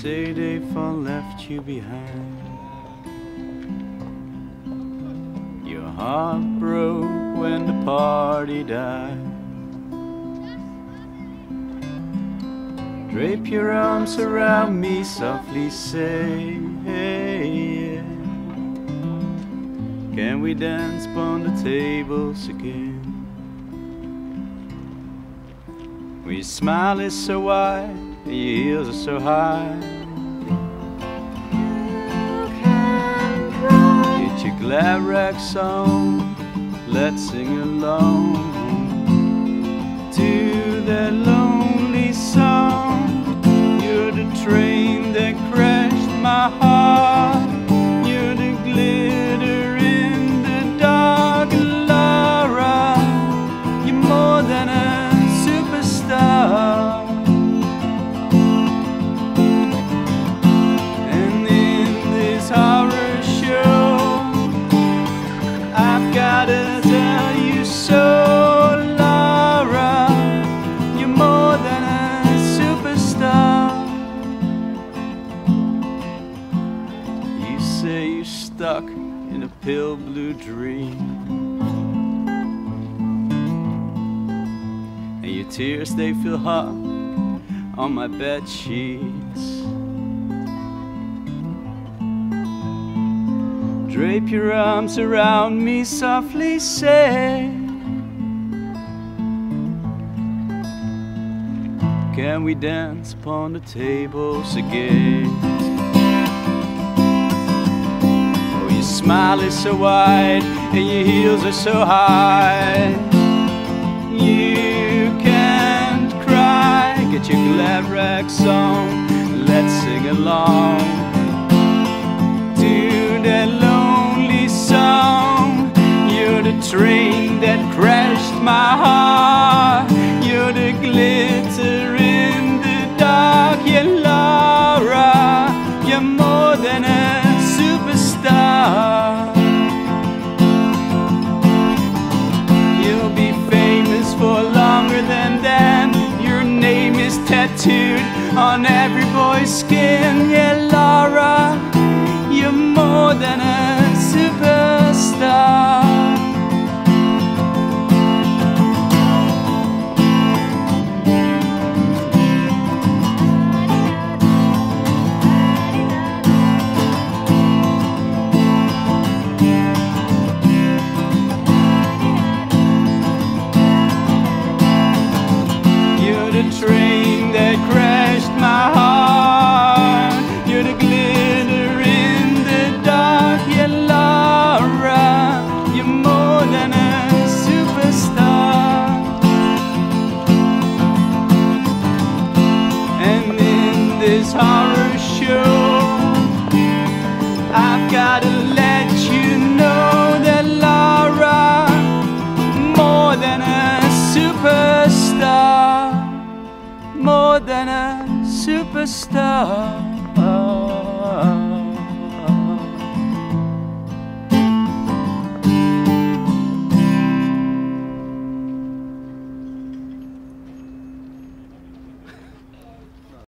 say they've all left you behind. Your heart broke when the party died. Drape your arms around me, softly say, hey, yeah. Can we dance upon the tables again? We smile is so wide and your heels are so high. Get your glad rags on, let's sing along than a superstar. You say you're stuck in a pale blue dream. And your tears, they feel hot on my bed sheets. Drape your arms around me, softly say, Can we dance upon the tables again? Oh, your smile is so wide and your heels are so high. You can't cry. Get your glad rags on. Let's sing along to that lonely song. You're the train that crashed my heart. You're the glitter tattooed on every boy's skin. Yeah, Laura, you're more than a superstar. This horror show, I've gotta let you know that Laura, more than a superstar, more than a superstar.